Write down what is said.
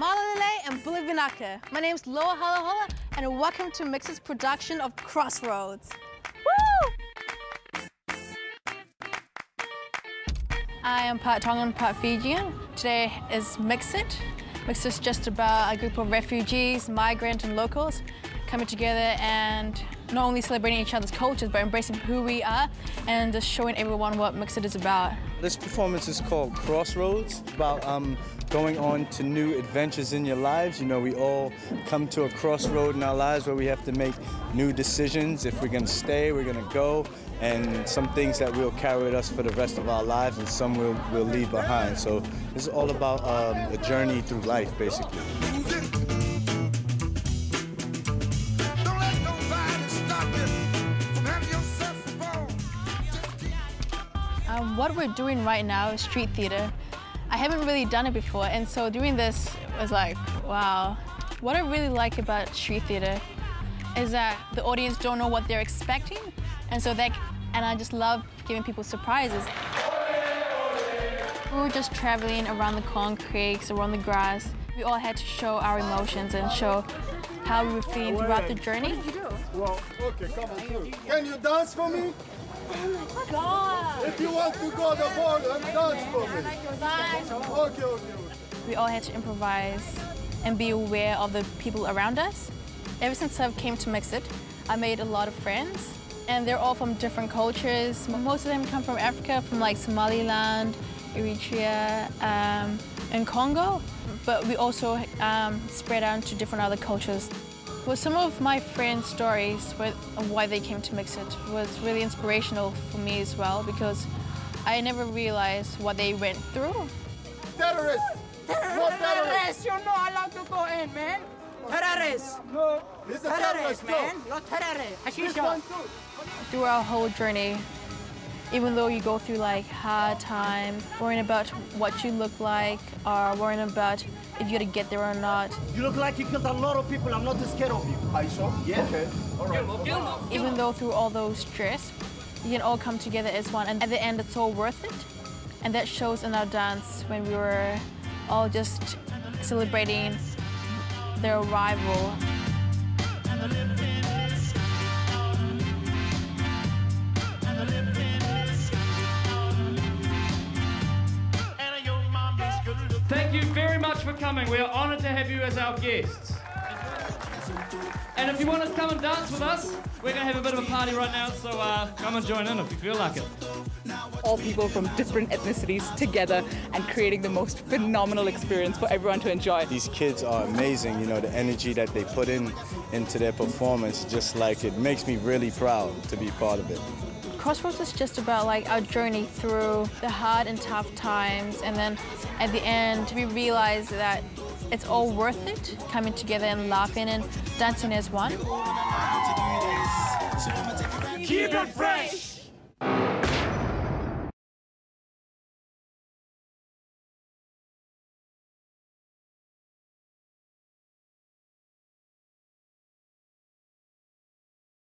Malalele and Bula vinaka. My name's Loa Halaholo, and welcome to Mixit's production of Crossroads. Woo! I am part Tongan, part Fijian. Today is Mixit. Mixit is just about a group of refugees, migrant and locals coming together and not only celebrating each other's cultures, but embracing who we are and just showing everyone what Mixit is about. This performance is called Crossroads, about um, going on to new adventures in your lives. You know, we all come to a crossroad in our lives where we have to make new decisions. If we're going to stay, we're going to go, and some things that will carry with us for the rest of our lives, and some we'll, we'll leave behind. So this is all about um, a journey through life, basically. Um, what we're doing right now is street theater. I haven't really done it before, and so doing this was like, wow. What I really like about street theater is that the audience don't know what they're expecting, and so they, and I just love giving people surprises. We were just traveling around the concrete, around the grass. We all had to show our emotions and show how we feeling throughout the journey. Well, okay, come on through. Can you dance for me? Oh my God! If you want to go the border, dance for me. Okay, okay, okay. We all had to improvise and be aware of the people around us. Ever since I came to Mixit, I made a lot of friends, and they're all from different cultures. Most of them come from Africa, from like Somaliland, Eritrea, um, and Congo. But we also um, spread out to different other cultures. Well, some of my friends' stories of why they came to Mixit was really inspirational for me as well because I never realized what they went through. Terrorists! What terrorists? You're not allowed to go in, man. Terrorists. No, he's a terrorist, Terrorists, man. You're terrorists. This Hashisha. one too. Through our whole journey, even though you go through like hard times, worrying about what you look like or worrying about if you're gonna get there or not, You look like you killed a lot of people. I'm not scared of you. Are you sure? Yeah. Okay, all right. even though through all those stress, you can all come together as one, and at the end, it's all worth it. And that shows in our dance when we were all just celebrating their arrival. Thank you very much for coming. We are honoured to have you as our guests. And if you want to come and dance with us, we're going to have a bit of a party right now, so uh, come and join in if you feel like it. all people from different ethnicities together and creating the most phenomenal experience for everyone to enjoy. These kids are amazing, you know, the energy that they put in into their performance, just like it makes me really proud to be part of it. Crossroads is just about like our journey through the hard and tough times, and then at the end we realize that it's all worth it, coming together and laughing and dancing as one. Keep it fresh!